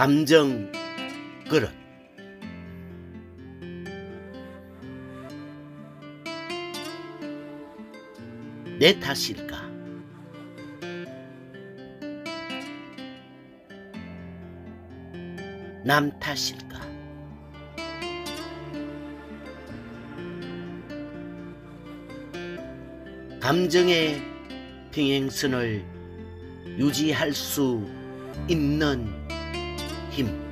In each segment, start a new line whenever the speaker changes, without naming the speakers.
감정 그릇 내 탓일까? 남 탓일까? 감정의 평행선을 유지할 수 있는 힘.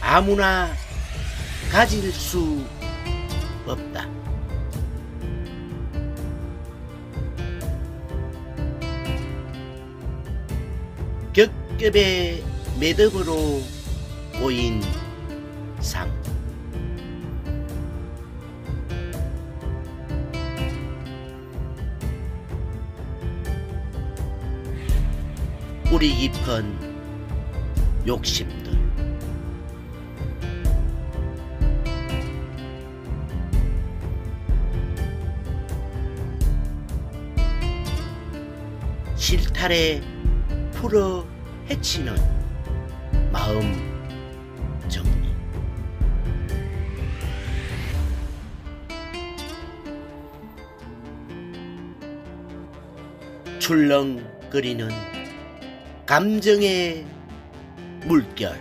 아무나 가질 수 없다. 겹겹의 매듭으로 꼬인 삶. 뿌리 깊은 욕심들. 실타래 풀어 헤치는 마음 정리. 출렁거리는 감정의 물결.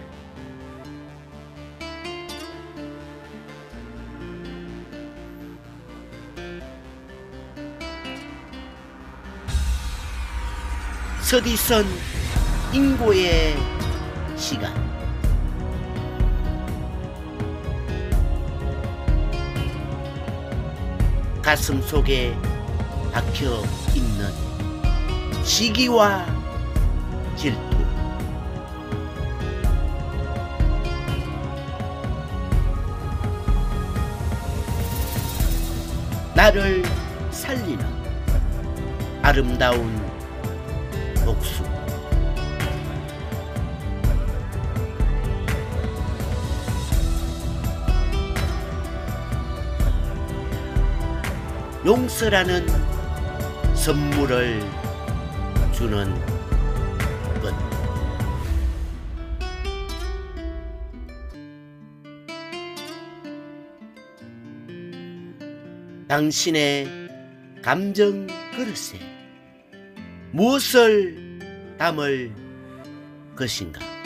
서디선 인고의 시간. 가슴 속에 박혀 있는 시기와 질투. 나를 살리는 아름다운 목숨. 용서라는 선물을 주는 당신의 감정 그릇에 무엇을 담을 것인가?